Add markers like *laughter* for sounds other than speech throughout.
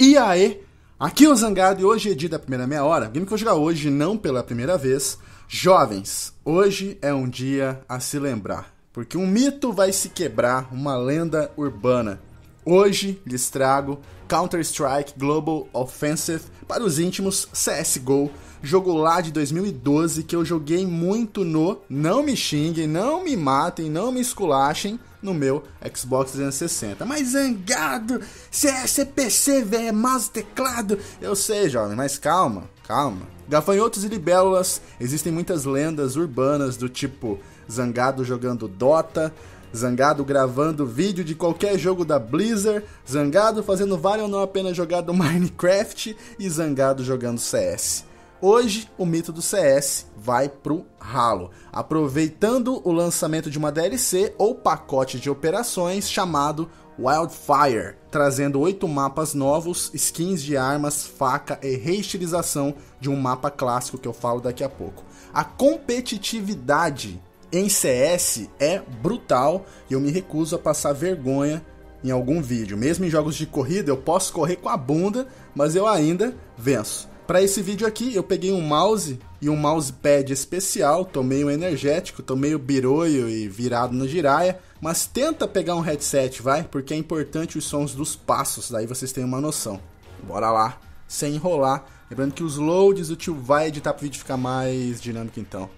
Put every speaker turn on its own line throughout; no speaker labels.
E aí, aqui o Zangado e hoje é dia da primeira meia hora. O game que eu vou jogar hoje, não pela primeira vez. Jovens, hoje é um dia a se lembrar, porque um mito vai se quebrar, uma lenda urbana. Hoje lhes trago Counter-Strike Global Offensive para os íntimos CSGO, jogo lá de 2012 que eu joguei muito no Não me xinguem, não me matem, não me esculachem no meu Xbox 360. Mas zangado, CS é velho, é mouse teclado. Eu sei, jovem, mas calma, calma. Gafanhotos e libélulas, existem muitas lendas urbanas do tipo Zangado jogando Dota, Zangado gravando vídeo de qualquer jogo da Blizzard, Zangado fazendo vale ou não a pena jogar do *laughs* Minecraft e Zangado jogando CS. Hoje, o mito do CS vai pro ralo, aproveitando o lançamento de uma DLC ou pacote de operações chamado Wildfire, trazendo oito mapas novos, skins de armas, faca e reestilização de um mapa clássico que eu falo daqui a pouco. A competitividade em CS é brutal e eu me recuso a passar vergonha em algum vídeo. Mesmo em jogos de corrida, eu posso correr com a bunda, mas eu ainda venço. Para esse vídeo aqui, eu peguei um mouse e um mousepad especial, tomei um energético, tomei o biroio e virado no giraia, mas tenta pegar um headset, vai, porque é importante os sons dos passos, daí vocês têm uma noção. Bora lá, sem enrolar. Lembrando que os loads o tio vai editar para o vídeo ficar mais dinâmico então.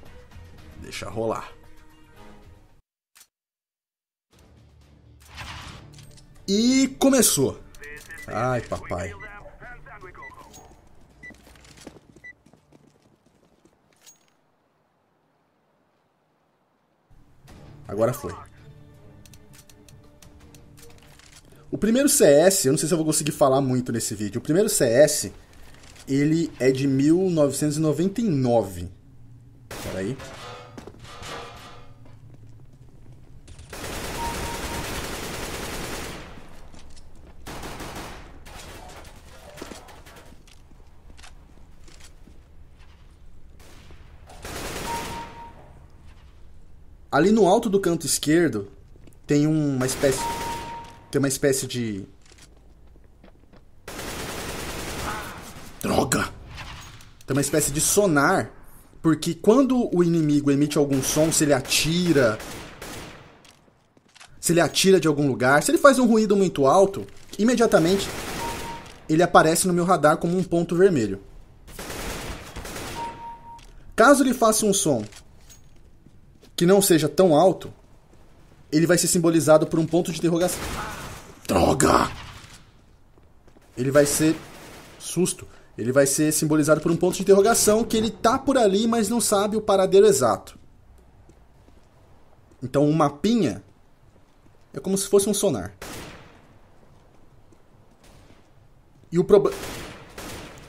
Deixa rolar. E começou. Ai, papai. Agora foi. O primeiro CS, eu não sei se eu vou conseguir falar muito nesse vídeo. O primeiro CS, ele é de 1999. Peraí. aí. Ali no alto do canto esquerdo tem uma espécie tem uma espécie de droga. Tem uma espécie de sonar, porque quando o inimigo emite algum som, se ele atira, se ele atira de algum lugar, se ele faz um ruído muito alto, imediatamente ele aparece no meu radar como um ponto vermelho. Caso ele faça um som que não seja tão alto, ele vai ser simbolizado por um ponto de interrogação. Droga! Ele vai ser susto. Ele vai ser simbolizado por um ponto de interrogação que ele tá por ali, mas não sabe o paradeiro exato. Então, um mapinha é como se fosse um sonar. E o, pro...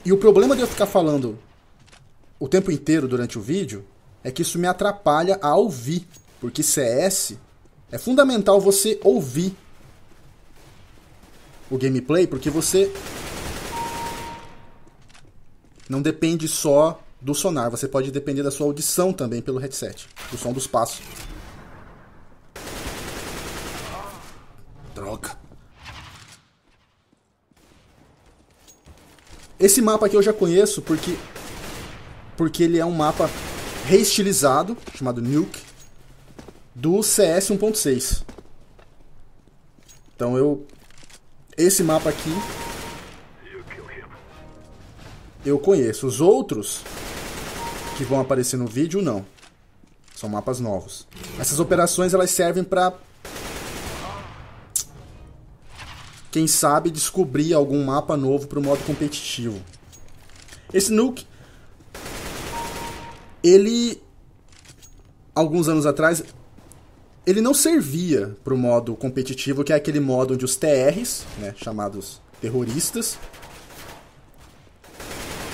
e o problema de eu ficar falando o tempo inteiro durante o vídeo é que isso me atrapalha a ouvir, porque CS é fundamental você ouvir o gameplay, porque você não depende só do sonar, você pode depender da sua audição também pelo headset, do som dos passos. Droga. Esse mapa aqui eu já conheço porque porque ele é um mapa reestilizado, chamado Nuke, do CS 1.6. Então eu. Esse mapa aqui. Eu conheço. Os outros que vão aparecer no vídeo, não. São mapas novos. Essas operações elas servem para quem sabe descobrir algum mapa novo para o modo competitivo. Esse Nuke ele alguns anos atrás ele não servia para o modo competitivo, que é aquele modo onde os TRs, né, chamados terroristas,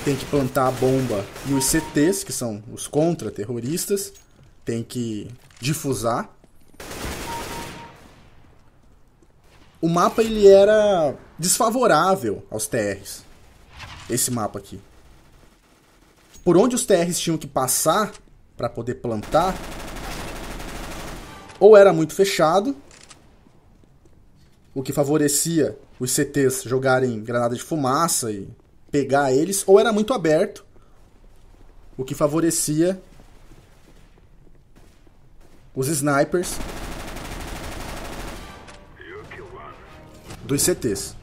tem que plantar a bomba e os CTs, que são os contra-terroristas, tem que difusar. O mapa ele era desfavorável aos TRs. Esse mapa aqui por onde os TRs tinham que passar para poder plantar, ou era muito fechado, o que favorecia os CTs jogarem granada de fumaça e pegar eles, ou era muito aberto, o que favorecia os snipers dos CTs.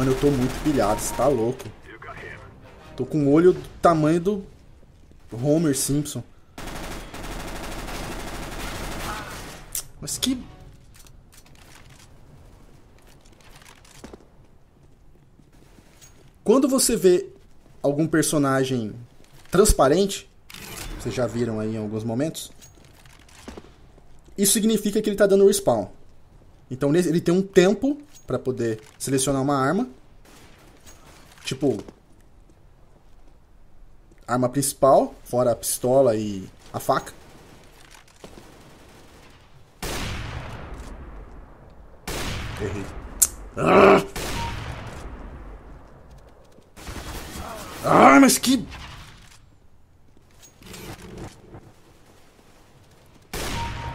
Mano, eu tô muito pilhado, você tá louco. Tô com o olho do tamanho do Homer Simpson. Mas que... Quando você vê algum personagem transparente, vocês já viram aí em alguns momentos, isso significa que ele está dando respawn. Então ele tem um tempo para poder selecionar uma arma. Tipo, arma principal, fora a pistola e a faca. Errei. Ah! ah, mas que.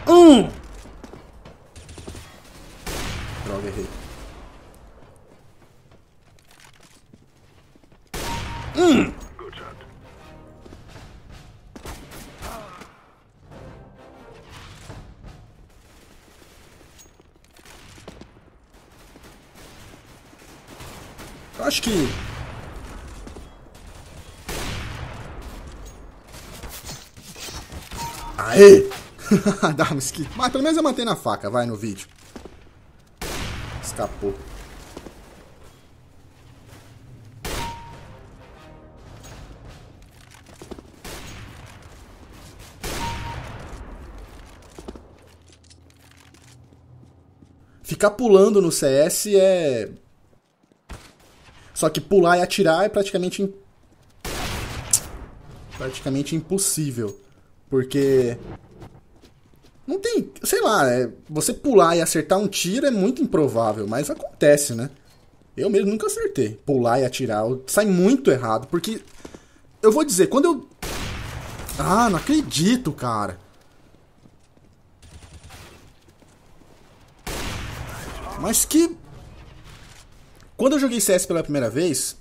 Um! Que... Aê! *laughs* Dá, mas, que... mas pelo menos eu mantenho na faca, vai, no vídeo. Escapou. Ficar pulando no CS é. Só que pular e atirar é praticamente. Praticamente impossível. Porque. Não tem. Sei lá, é... você pular e acertar um tiro é muito improvável, mas acontece, né? Eu mesmo nunca acertei. Pular e atirar. Sai muito errado. Porque. Eu vou dizer, quando eu. Ah, não acredito, cara. Mas que. Quando eu joguei CS pela primeira vez,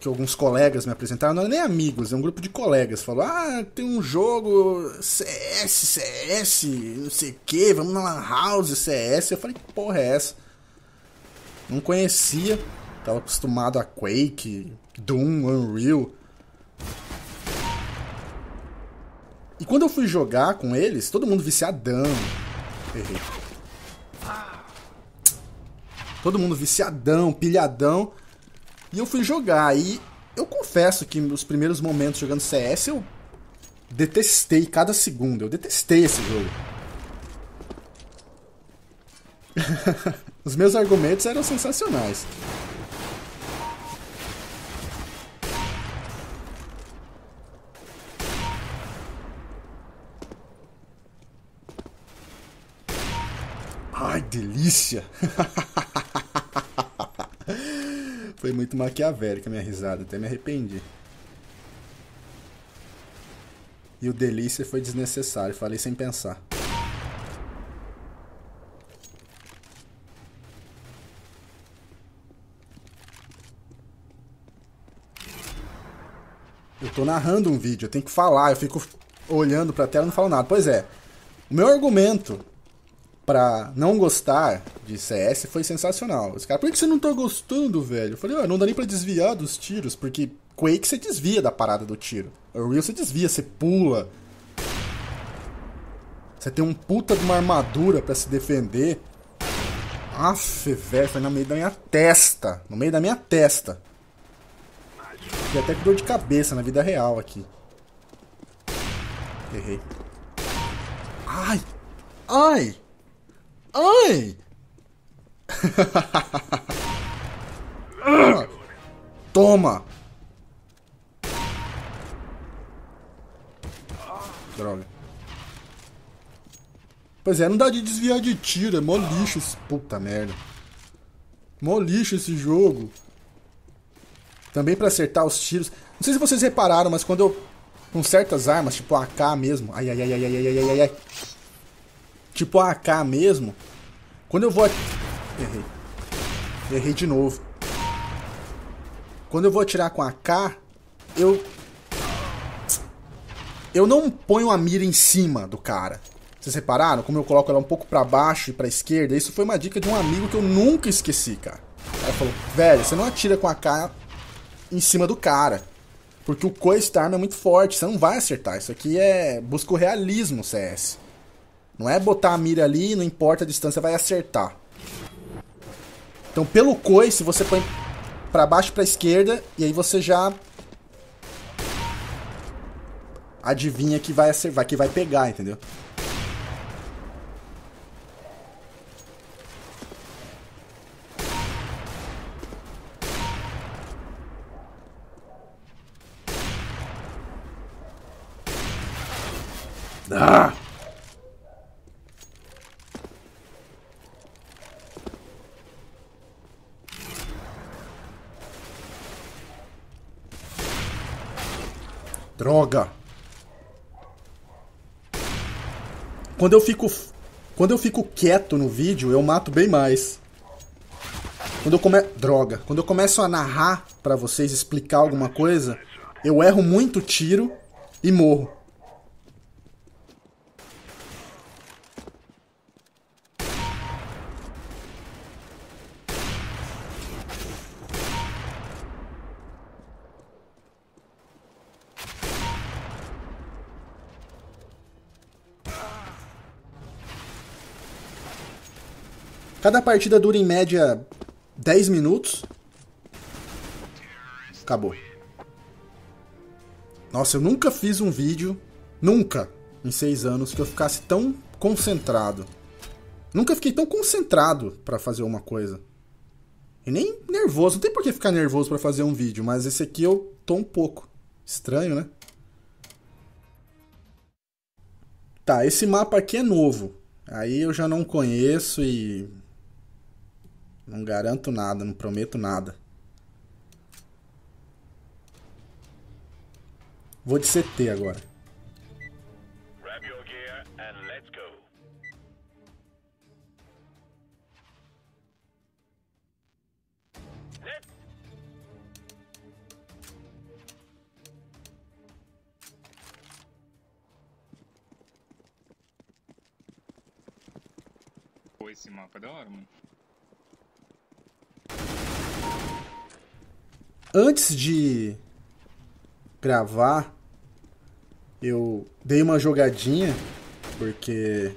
que alguns colegas me apresentaram, não é nem amigos, é um grupo de colegas. Falou: Ah, tem um jogo CS, CS, não sei o que, vamos na Lan House CS. Eu falei: Que porra é essa? Não conhecia, tava acostumado a Quake, Doom, Unreal. E quando eu fui jogar com eles, todo mundo viciadão. Errei. Todo mundo viciadão, pilhadão. E eu fui jogar. E eu confesso que nos primeiros momentos jogando CS eu detestei cada segundo. Eu detestei esse jogo. *laughs* Os meus argumentos eram sensacionais. Ai, delícia! *laughs* Foi muito maquiavélica a minha risada, até me arrependi. E o delícia foi desnecessário, falei sem pensar. Eu tô narrando um vídeo, eu tenho que falar, eu fico olhando pra tela e não falo nada. Pois é, o meu argumento pra não gostar de CS foi sensacional. Os caras, por que você não tá gostando, velho? Eu falei, ah, não dá nem pra desviar dos tiros, porque Quake você desvia da parada do tiro. O Real você desvia, você pula. Você tem um puta de uma armadura para se defender. Aff, velho, foi no meio da minha testa. No meio da minha testa. Fiquei até com dor de cabeça na vida real aqui. Errei. Ai! Ai! Ai! *laughs* Toma! Droga. Pois é, não dá de desviar de tiro, é mó lixo esse... Puta merda. Mó lixo esse jogo. Também pra acertar os tiros. Não sei se vocês repararam, mas quando eu. Com certas armas, tipo a AK mesmo. Ai, ai, ai, ai, ai, ai, ai, ai, ai. Tipo a AK mesmo. Quando eu vou. Errei. Errei de novo. Quando eu vou atirar com a AK, eu. Eu não ponho a mira em cima do cara. Vocês repararam como eu coloco ela um pouco para baixo e pra esquerda? Isso foi uma dica de um amigo que eu nunca esqueci, cara. Ela falou, velho, você não atira com a AK em cima do cara. Porque o coice da arma é muito forte, você não vai acertar. Isso aqui é. busca o realismo, CS. Não é botar a mira ali, não importa a distância, vai acertar. Então, pelo coice, você põe para baixo pra esquerda, e aí você já adivinha que vai, vai, que vai pegar, entendeu? Ah! Droga. Quando eu fico quando eu fico quieto no vídeo, eu mato bem mais. Quando eu come... droga, quando eu começo a narrar para vocês explicar alguma coisa, eu erro muito tiro e morro. Cada partida dura em média 10 minutos. Acabou. Nossa, eu nunca fiz um vídeo, nunca, em 6 anos, que eu ficasse tão concentrado. Nunca fiquei tão concentrado para fazer uma coisa. E nem nervoso. Não tem por que ficar nervoso para fazer um vídeo, mas esse aqui eu tô um pouco. Estranho, né? Tá, esse mapa aqui é novo. Aí eu já não conheço e não garanto nada, não prometo nada. Vou de CT agora. Grab your gear and let's go.
Pô, esse mapa é da hora, mano.
Antes de gravar, eu dei uma jogadinha, porque.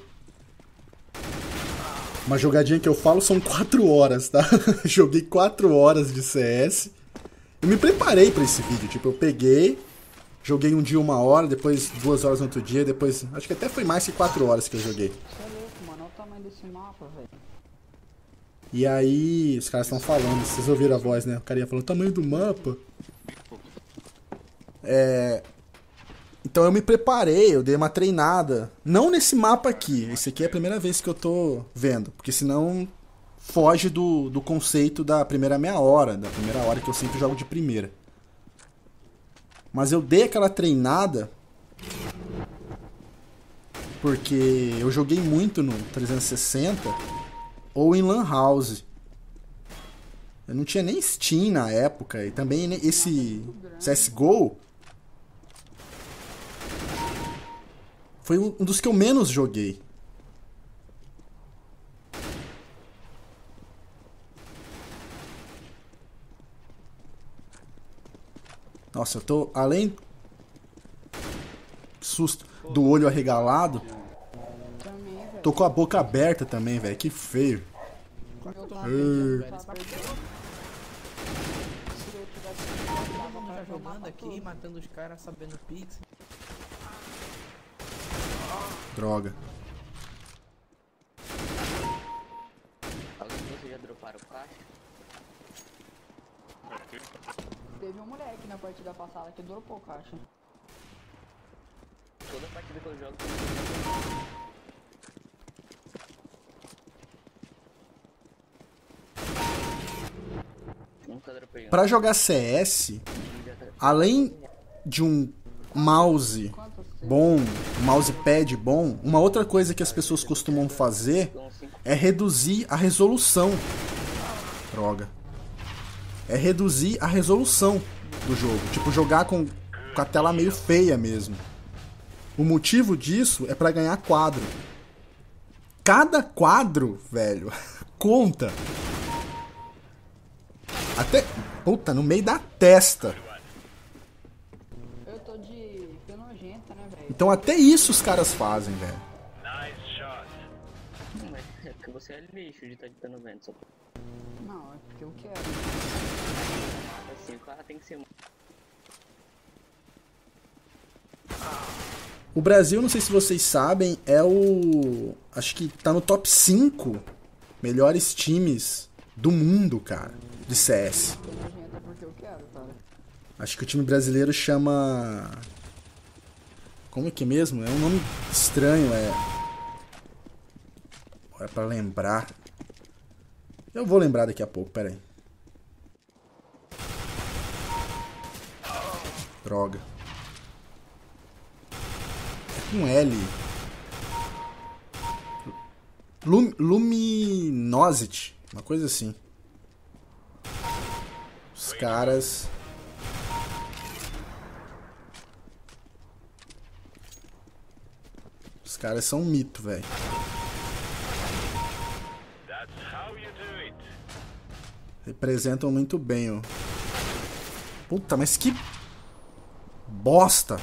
Uma jogadinha que eu falo são 4 horas, tá? *laughs* Joguei 4 horas de CS. Eu me preparei para esse vídeo, tipo, eu peguei, joguei um dia uma hora, depois duas horas no outro dia, depois. Acho que até foi mais que 4 horas que eu joguei.
Você é louco, mano, olha o tamanho desse mapa, velho.
E aí, os caras estão falando, vocês ouviram a voz, né? O carinha falou, tamanho do mapa. É... Então eu me preparei, eu dei uma treinada. Não nesse mapa aqui, esse aqui é a primeira vez que eu tô vendo. Porque senão foge do, do conceito da primeira meia hora, da primeira hora que eu sempre jogo de primeira. Mas eu dei aquela treinada porque eu joguei muito no 360 ou em Lan House. Eu não tinha nem Steam na época. E também esse CSGO foi um dos que eu menos joguei. Nossa, eu tô além susto do olho arregalado. Tô com a boca aberta também, velho. Que feio.
Tá jogando aqui, matando os caras, sabendo pix.
Droga.
Alguém de vocês já droparam o caixa?
Teve um moleque na partida passada que dropou caixa.
Toda partida que eu jogo.
Pra jogar CS, além de um mouse bom, um mousepad bom, uma outra coisa que as pessoas costumam fazer é reduzir a resolução. Droga. É reduzir a resolução do jogo. Tipo, jogar com, com a tela meio feia mesmo. O motivo disso é pra ganhar quadro. Cada quadro, velho, *laughs* conta. Até. Puta, no meio da testa.
Eu tô de penogenta, né, velho?
Então até isso os caras fazem, velho.
Não, mas é porque você é lixo de estar de no vento. Só
Não, é porque eu quero.
assim, o cara tem que ser.
O Brasil, não sei se vocês sabem, é o. Acho que tá no top 5 melhores times do mundo, cara, de CS. Acho que o time brasileiro chama. Como é que é mesmo? É um nome estranho, é. É pra lembrar. Eu vou lembrar daqui a pouco, pera aí. Droga. É com L. Lum Luminosity, uma coisa assim. Os caras. Os caras são um mito, velho. Representam muito bem, ó. Puta, mas que bosta.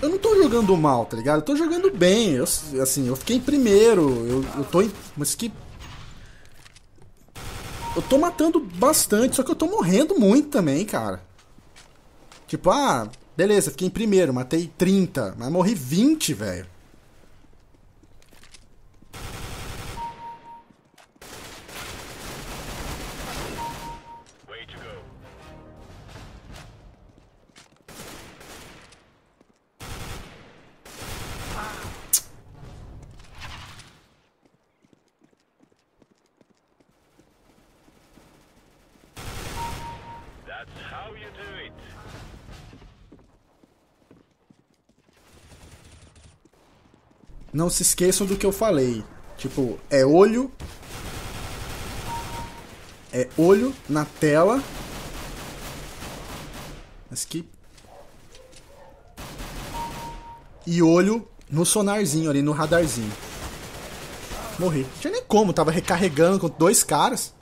Eu não tô jogando mal, tá ligado? Eu tô jogando bem. Eu, assim, eu fiquei em primeiro. Eu, eu tô em. Mas que. Eu tô matando bastante, só que eu tô morrendo muito também, cara. Tipo, ah, beleza, fiquei em primeiro, matei 30, mas morri 20, velho. Não se esqueçam do que eu falei. Tipo, é olho. É olho na tela. Mas que. E olho no sonarzinho ali, no radarzinho. Morri. Não tinha nem como, tava recarregando com dois caras.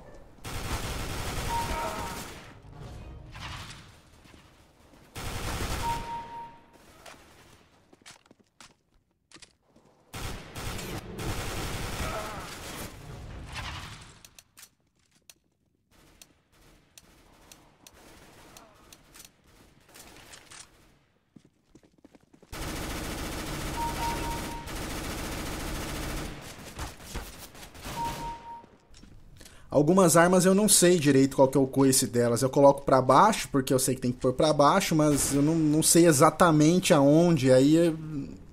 Algumas armas eu não sei direito qual que é o coice delas. Eu coloco pra baixo, porque eu sei que tem que pôr pra baixo, mas eu não, não sei exatamente aonde. Aí eh,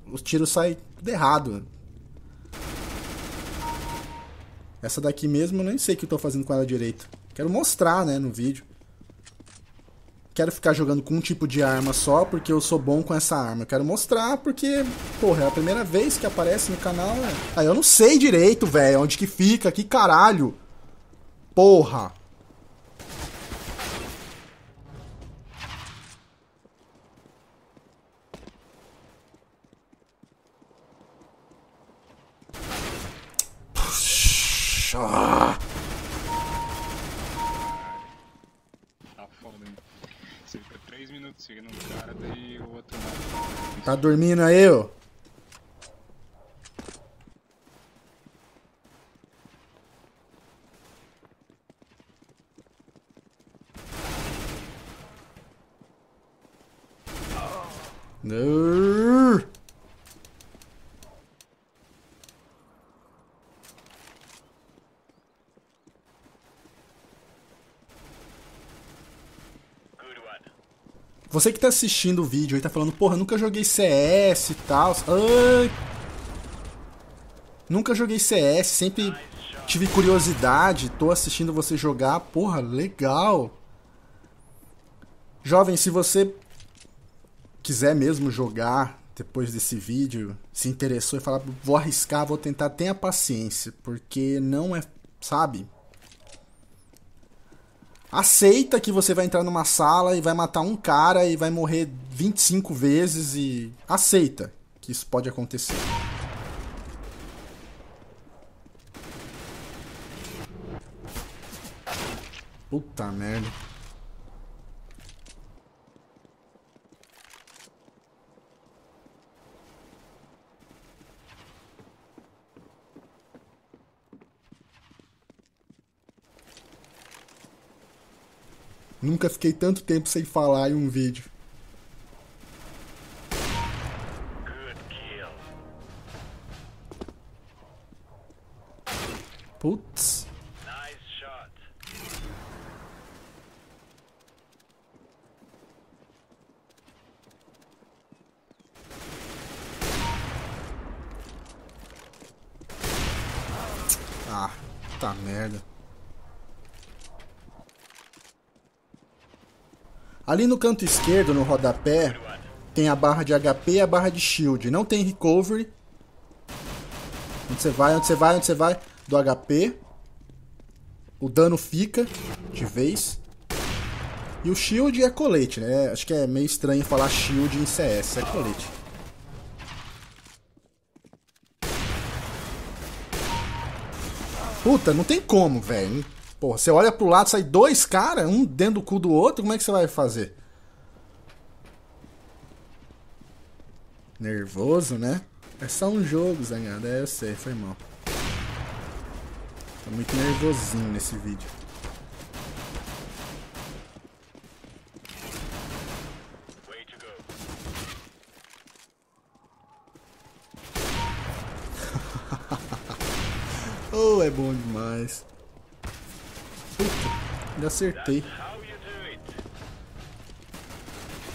os tiros saem tudo errado. Essa daqui mesmo eu nem sei o que eu tô fazendo com ela direito. Quero mostrar, né, no vídeo. Quero ficar jogando com um tipo de arma só, porque eu sou bom com essa arma. Eu quero mostrar porque, porra, é a primeira vez que aparece no canal. Né? Aí eu não sei direito, velho, onde que fica, que caralho. Porra! Puxa.
Tá foda, hein? Você fica 3 minutos seguindo um cara, daí o outro não.
Tá dormindo aí, ô? Você que tá assistindo o vídeo aí tá falando, porra, nunca joguei CS e tal. Ai. Nunca joguei CS, sempre tive curiosidade, tô assistindo você jogar, porra, legal. Jovem, se você quiser mesmo jogar depois desse vídeo, se interessou e falar, vou arriscar, vou tentar, tenha paciência, porque não é, sabe? Aceita que você vai entrar numa sala e vai matar um cara e vai morrer 25 vezes e aceita que isso pode acontecer. Puta merda. Nunca fiquei tanto tempo sem falar em um vídeo. Putz. Ah, tá merda. Ali no canto esquerdo, no rodapé, tem a barra de HP e a barra de shield. Não tem recovery. Onde você vai, onde você vai, onde você vai. Do HP. O dano fica de vez. E o shield é colete, né? Acho que é meio estranho falar shield em CS. É colete. Puta, não tem como, velho. Porra, você olha pro lado, sai dois caras, um dentro do cu do outro, como é que você vai fazer? Nervoso, né? É só um jogo, zangado. É, eu sei, foi mal. Tô muito nervosinho nesse vídeo. *laughs* oh, é bom demais. Ainda acertei.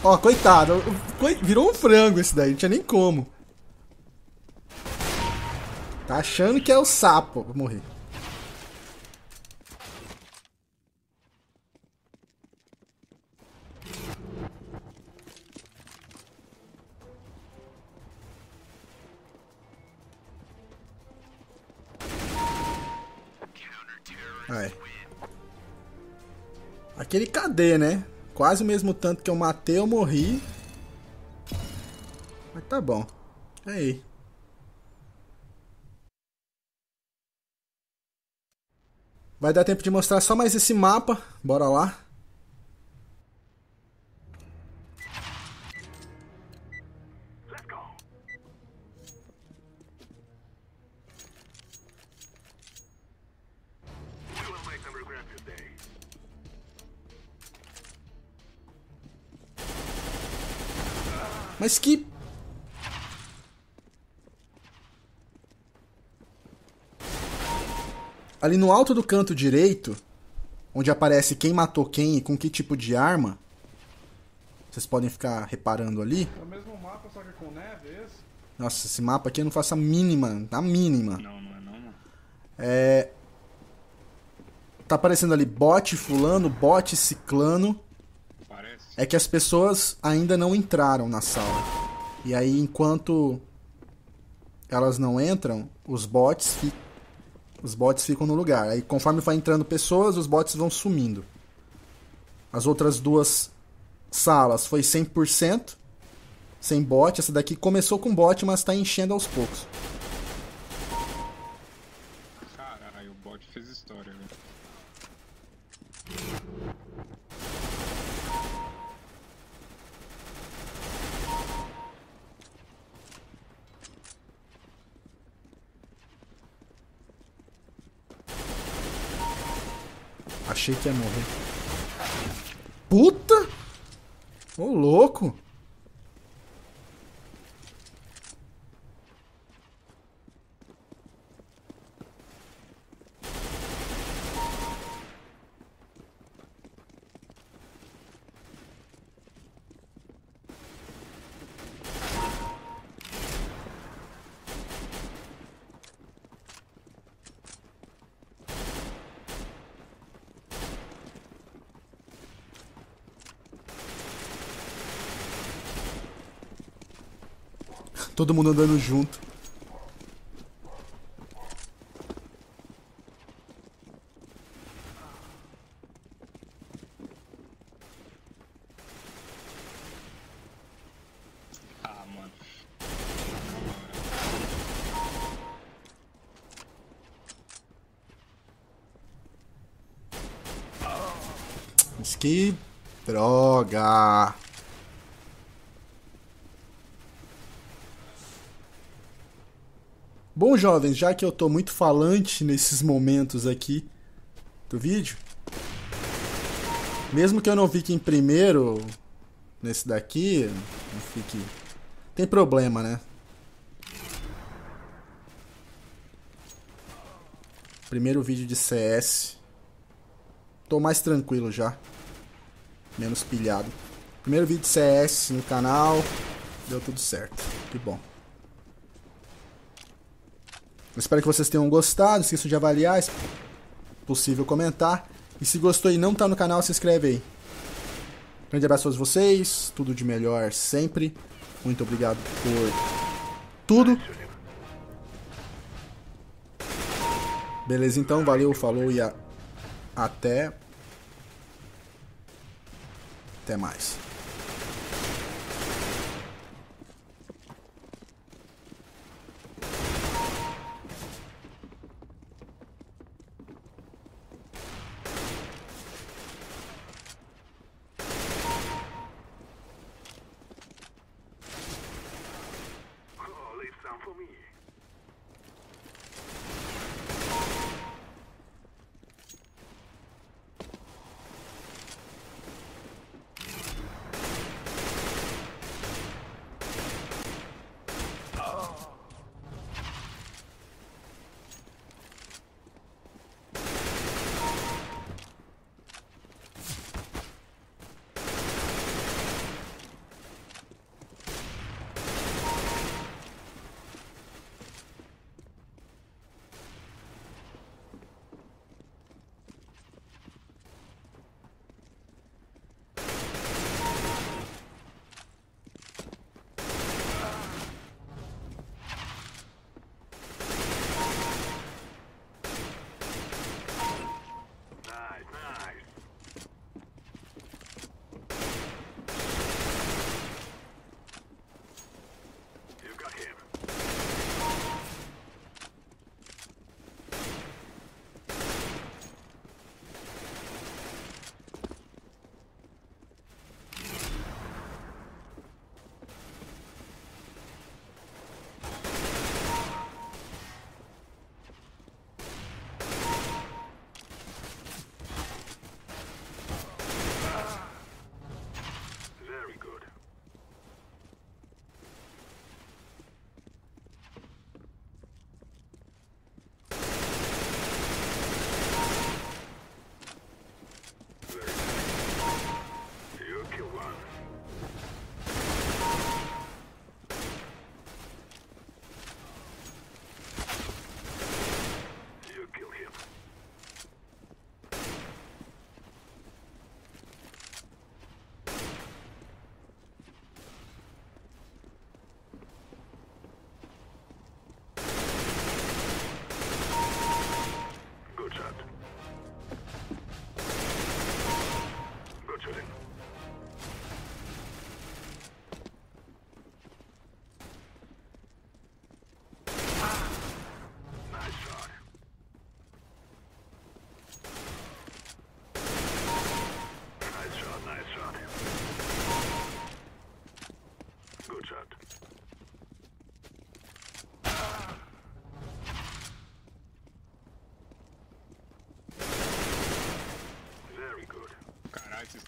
Ó, coitado. Virou um frango esse daí, não tinha nem como. Tá achando que é o sapo. Vou morrer. Aquele cadê, né? Quase o mesmo tanto que eu matei, eu morri. Mas tá bom. Aí. Vai dar tempo de mostrar só mais esse mapa. Bora lá. Ali no alto do canto direito, onde aparece quem matou quem e com que tipo de arma, vocês podem ficar reparando ali.
É o mesmo mapa, só que com neve, é esse?
Nossa, esse mapa aqui eu não faço a mínima, a mínima.
Não, não é não, mano.
É. Tá aparecendo ali bot fulano, bot ciclano.
Parece.
É que as pessoas ainda não entraram na sala. E aí, enquanto elas não entram, os bots, fi... os bots ficam no lugar. Aí, conforme vai entrando pessoas, os bots vão sumindo. As outras duas salas foi 100%, sem bot. Essa daqui começou com bot, mas tá enchendo aos poucos.
Caralho, o bot fez história, velho.
Achei que ia morrer. Puta! Ô, louco! Todo mundo andando junto.
Ah, mano.
Mas que droga. Bom, jovens, já que eu tô muito falante nesses momentos aqui do vídeo, mesmo que eu não fique em primeiro nesse daqui, não fique. Tem problema, né? Primeiro vídeo de CS. Tô mais tranquilo já. Menos pilhado. Primeiro vídeo de CS no canal. Deu tudo certo. Que bom. Espero que vocês tenham gostado. Não esqueçam de avaliar, se possível comentar. E se gostou e não tá no canal, se inscreve aí. Grande abraço a vocês. Tudo de melhor sempre. Muito obrigado por tudo. Beleza, então. Valeu, falou e a... até. Até mais.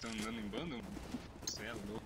Andando em bando? Você é louco.